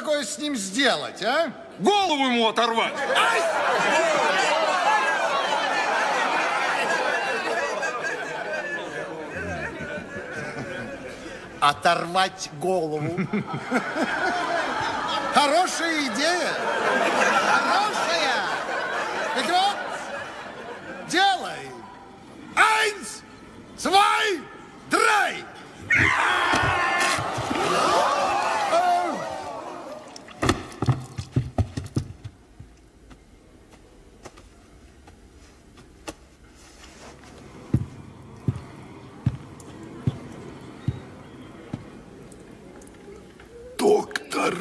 такое с ним сделать, а? Голову ему оторвать. Оторвать голову. Хорошая идея. Хорошая. Так вот, Terra.